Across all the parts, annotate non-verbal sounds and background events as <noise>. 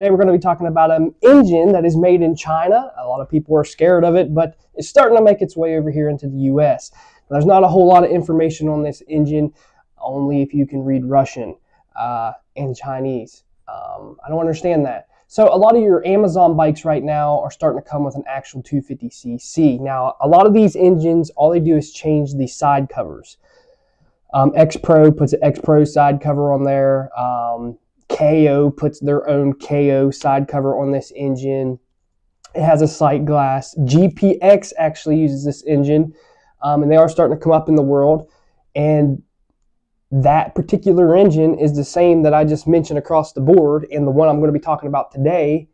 Today we're going to be talking about an engine that is made in China. A lot of people are scared of it, but it's starting to make its way over here into the US. There's not a whole lot of information on this engine, only if you can read Russian uh, and Chinese. Um, I don't understand that. So a lot of your Amazon bikes right now are starting to come with an actual 250cc. Now, a lot of these engines, all they do is change the side covers. Um, X Pro puts an X Pro side cover on there. Um, Kayo puts their own Kayo side cover on this engine. It has a sight glass. GPX actually uses this engine, um, and they are starting to come up in the world. And that particular engine is the same that I just mentioned across the board, and the one I'm going to be talking about today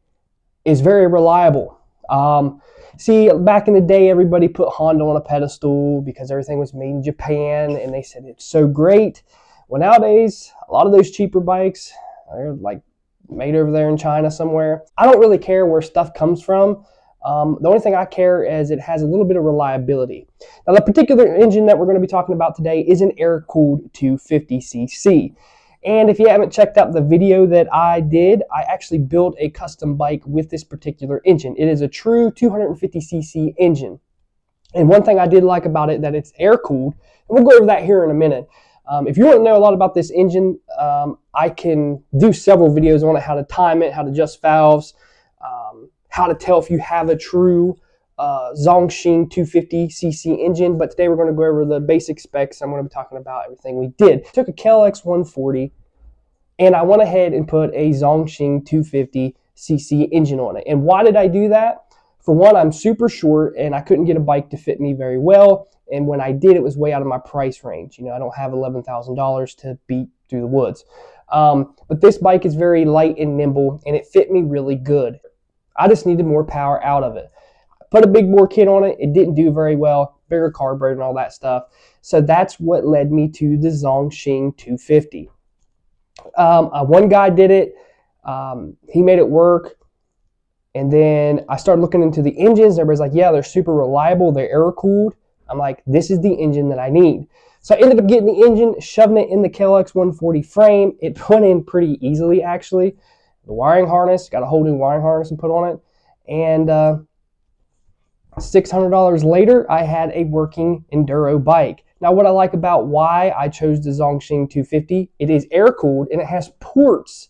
is very reliable. Um, see, back in the day, everybody put Honda on a pedestal because everything was made in Japan, and they said it's so great. Well, nowadays, a lot of those cheaper bikes, they're like made over there in China somewhere. I don't really care where stuff comes from. Um, the only thing I care is it has a little bit of reliability. Now, the particular engine that we're going to be talking about today is an air-cooled 250cc. And if you haven't checked out the video that I did, I actually built a custom bike with this particular engine. It is a true 250cc engine. And one thing I did like about it that it's air-cooled, and we'll go over that here in a minute. Um, if you want to know a lot about this engine, um, I can do several videos on it, how to time it, how to adjust valves, um, how to tell if you have a true uh, Zongshen 250cc engine. But today we're going to go over the basic specs. I'm going to be talking about everything we did. Took a KLX 140 and I went ahead and put a Zongshen 250cc engine on it. And why did I do that? For one, I'm super short and I couldn't get a bike to fit me very well. And when I did, it was way out of my price range. You know, I don't have $11,000 to beat through the woods. Um, but this bike is very light and nimble, and it fit me really good. I just needed more power out of it. Put a big bore kit on it. It didn't do very well. Bigger carburetor and all that stuff. So that's what led me to the Zongshen 250. Um, uh, one guy did it. Um, he made it work. And then I started looking into the engines. Everybody's like, yeah, they're super reliable. They're air cooled. I'm like, this is the engine that I need. So I ended up getting the engine, shoving it in the KLX 140 frame. It <laughs> went in pretty easily, actually. The wiring harness, got a whole new wiring harness and put on it. And uh, $600 later, I had a working enduro bike. Now, what I like about why I chose the Zongshen 250, it is air-cooled and it has ports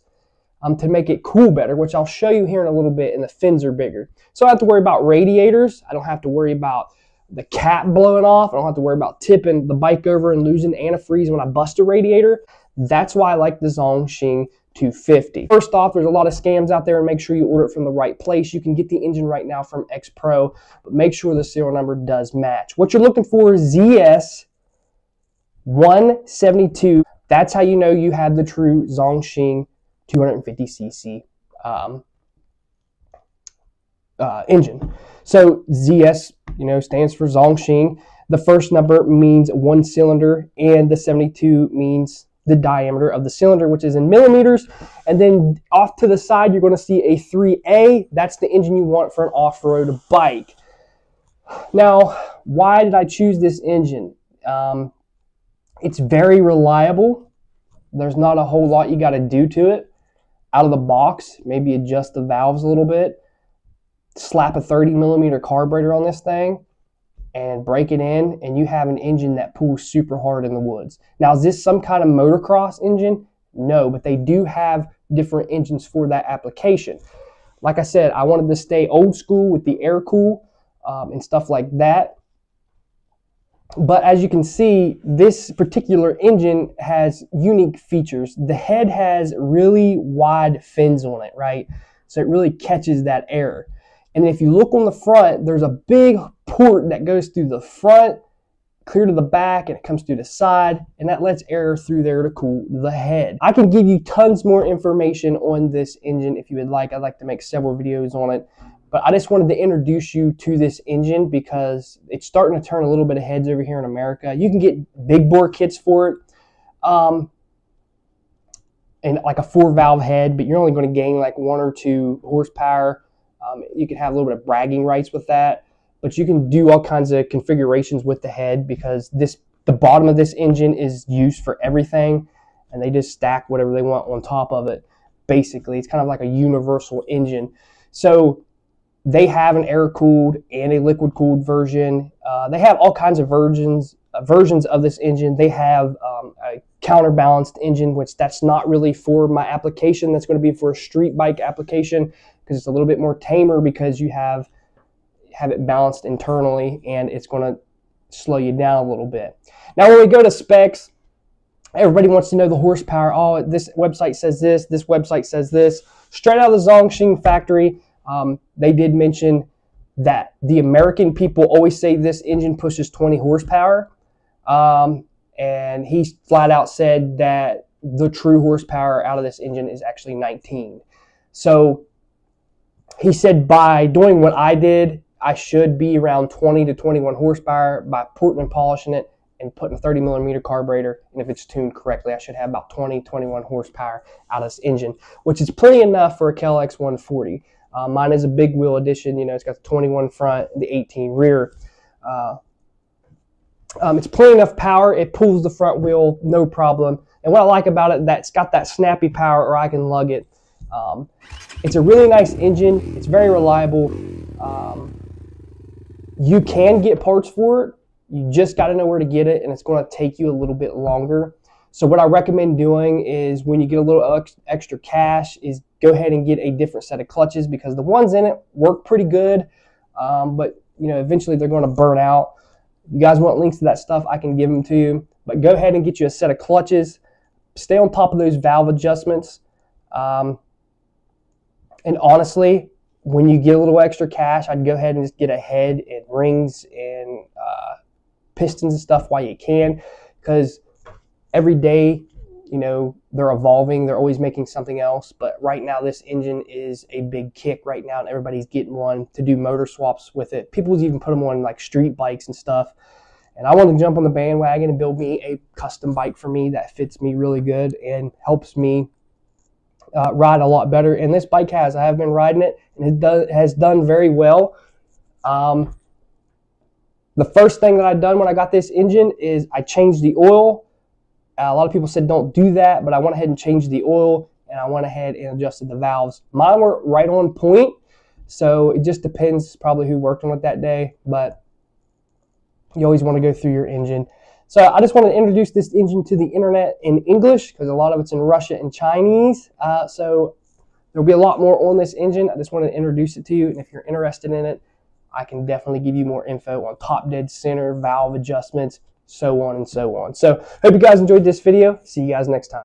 um, to make it cool better, which I'll show you here in a little bit, and the fins are bigger. So I have to worry about radiators. I don't have to worry about the cap blowing off. I don't have to worry about tipping the bike over and losing antifreeze when I bust a radiator. That's why I like the Zongshen 250. First off, there's a lot of scams out there and make sure you order it from the right place. You can get the engine right now from X Pro, but make sure the serial number does match. What you're looking for is ZS 172. That's how you know you have the true Zongshen 250cc um, uh, engine. So ZS, you know, stands for Zongshen. The first number means one cylinder, and the 72 means the diameter of the cylinder, which is in millimeters. And then off to the side, you're going to see a 3A. That's the engine you want for an off-road bike. Now, why did I choose this engine? Um, it's very reliable. There's not a whole lot you got to do to it. Out of the box, maybe adjust the valves a little bit slap a 30 millimeter carburetor on this thing and break it in and you have an engine that pulls super hard in the woods. Now, is this some kind of motocross engine? No, but they do have different engines for that application. Like I said, I wanted to stay old school with the air cool um, and stuff like that. But as you can see, this particular engine has unique features. The head has really wide fins on it, right? So it really catches that air. And if you look on the front, there's a big port that goes through the front, clear to the back, and it comes through the side, and that lets air through there to cool the head. I can give you tons more information on this engine if you would like. I'd like to make several videos on it. But I just wanted to introduce you to this engine because it's starting to turn a little bit of heads over here in America. You can get big bore kits for it. Um, and like a four valve head, but you're only going to gain like one or two horsepower um, you can have a little bit of bragging rights with that, but you can do all kinds of configurations with the head because this the bottom of this engine is used for everything, and they just stack whatever they want on top of it. basically. It's kind of like a universal engine. So they have an air cooled and a liquid cooled version. Uh, they have all kinds of versions uh, versions of this engine. They have um, a counterbalanced engine, which that's not really for my application. That's going to be for a street bike application because it's a little bit more tamer because you have have it balanced internally and it's going to slow you down a little bit. Now, when we go to specs, everybody wants to know the horsepower. Oh, this website says this, this website says this. Straight out of the Zongshen factory, um, they did mention that the American people always say this engine pushes 20 horsepower. Um, and he flat out said that the true horsepower out of this engine is actually 19. So he said by doing what I did, I should be around 20 to 21 horsepower by porting and polishing it and putting a 30 millimeter carburetor. And if it's tuned correctly, I should have about 20, 21 horsepower out of this engine, which is plenty enough for a KLX 140. Uh, mine is a big wheel edition. You know, it's got the 21 front, the 18 rear. Uh, um, it's plenty enough power. It pulls the front wheel, no problem. And what I like about it, that it's got that snappy power, or I can lug it. Um, it's a really nice engine. It's very reliable. Um, you can get parts for it. You just got to know where to get it, and it's going to take you a little bit longer. So what I recommend doing is when you get a little extra cash is go ahead and get a different set of clutches because the ones in it work pretty good, um, but you know eventually they're going to burn out. You guys want links to that stuff, I can give them to you. But go ahead and get you a set of clutches. Stay on top of those valve adjustments. Um, and honestly, when you get a little extra cash, I'd go ahead and just get a head and rings and uh, pistons and stuff while you can because every day, you know, they're evolving. They're always making something else. But right now, this engine is a big kick right now, and everybody's getting one to do motor swaps with it. People even put them on like street bikes and stuff. And I want to jump on the bandwagon and build me a custom bike for me that fits me really good and helps me uh, ride a lot better. And this bike has. I have been riding it, and it does, has done very well. Um, the first thing that I done when I got this engine is I changed the oil a lot of people said don't do that, but I went ahead and changed the oil and I went ahead and adjusted the valves. Mine were right on point, so it just depends probably who worked on it that day, but you always want to go through your engine. So I just want to introduce this engine to the internet in English because a lot of it's in Russia and Chinese. Uh, so there'll be a lot more on this engine. I just want to introduce it to you, and if you're interested in it, I can definitely give you more info on top dead center, valve adjustments, so on and so on. So hope you guys enjoyed this video. See you guys next time.